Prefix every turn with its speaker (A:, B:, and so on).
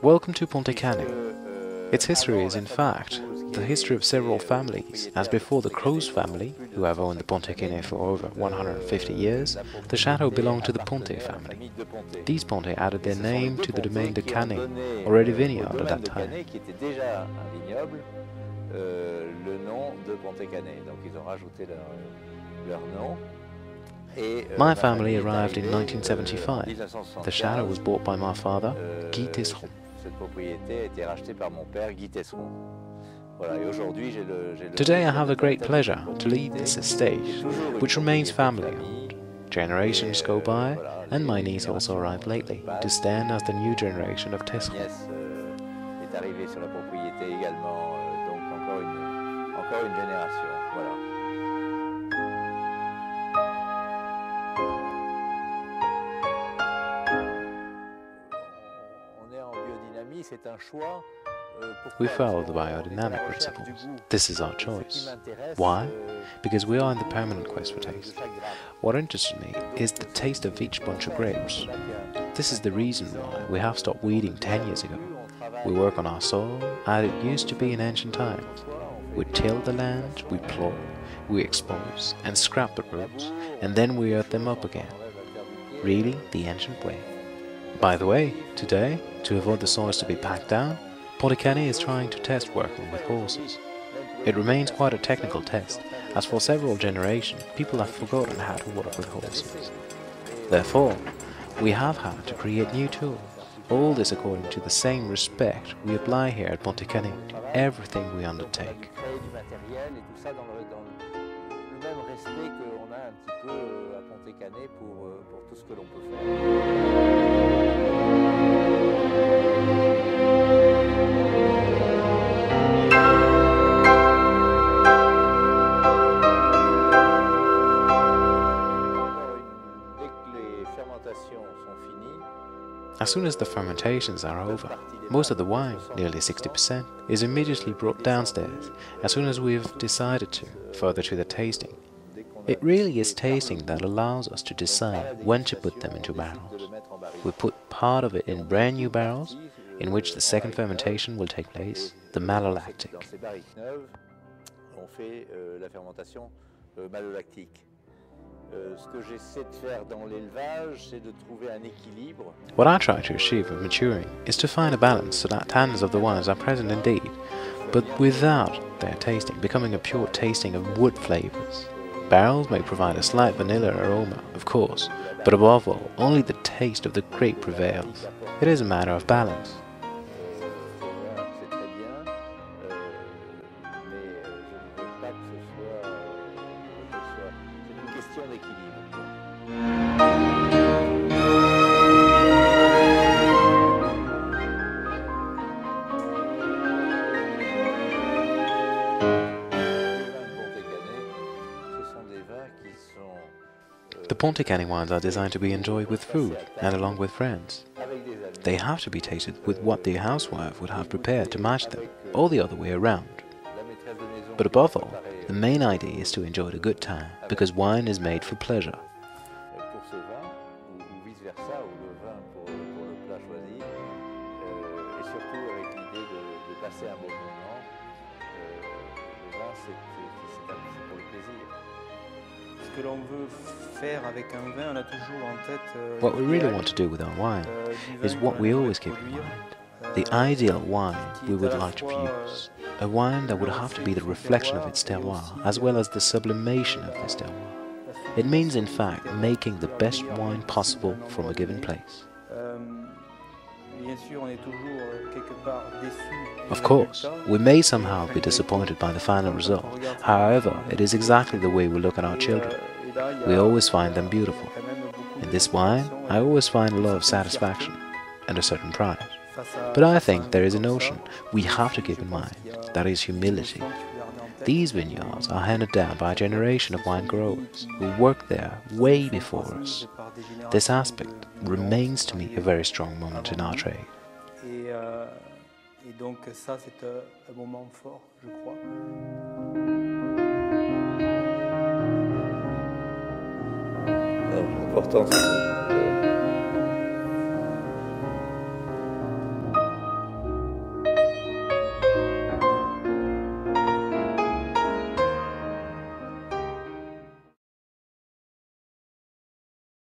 A: Welcome to Pontet Canet. Its history is, in fact, the history of several families, as before the Cruse family, who have owned the Pontet Canet for over 150 years, the chateau belonged to the Pontet family. These Pontet added their name to the domain de Canet, already vineyard at that time. My family arrived in 1975. The chateau was bought by my father, Guy Tesseron. Today I have the great pleasure to lead this estate, which remains family owned. Generations go by, and my niece also arrived lately to stand as the new generation of Tesseron. We follow the biodynamic principles. This is our choice. Why? Because we are in the permanent quest for taste. What interests me is the taste of each bunch of grapes. This is the reason why we have stopped weeding 10 years ago. We work on our soil as it used to be in ancient times. We till the land, we plow, we expose and scrap the roots, and then we earth them up again. Really, the ancient way. By the way, today, to avoid the soils to be packed down, Pontet is trying to test working with horses. It remains quite a technical test, as for several generations people have forgotten how to work with horses. Therefore, we have had to create new tools, all this according to the same respect we apply here at Pontet to everything we undertake. As soon as the fermentations are over, most of the wine, nearly 60%, is immediately brought downstairs as soon as we've decided to, further to the tasting. It really is tasting that allows us to decide when to put them into barrels. We put part of it in brand new barrels, in which the second fermentation will take place, the malolactic. What I try to achieve with maturing is to find a balance so that tannins of the wines are present indeed, but without their tasting becoming a pure tasting of wood flavors. Barrels may provide a slight vanilla aroma, of course, but above all, only the taste of the grape prevails. It is a matter of balance. The Pontet Canet wines are designed to be enjoyed with food and along with friends. They have to be tasted with what the housewife would have prepared to match them, or the other way around. But above all, the main idea is to enjoy a good time, because wine is made for pleasure. What we really want to do with our wine is what we always keep in mind. The ideal wine we would like to produce. A wine that would have to be the reflection of its terroir, as well as the sublimation of this terroir. It means, in fact, making the best wine possible from a given place. Of course, we may somehow be disappointed by the final result. However, it is exactly the way we look at our children. We always find them beautiful. In this wine, I always find a lot of satisfaction and a certain pride. But I think there is a notion we have to keep in mind, that is humility. These vineyards are handed down by a generation of wine growers who worked there way before us. This aspect remains to me a very strong moment in our trade.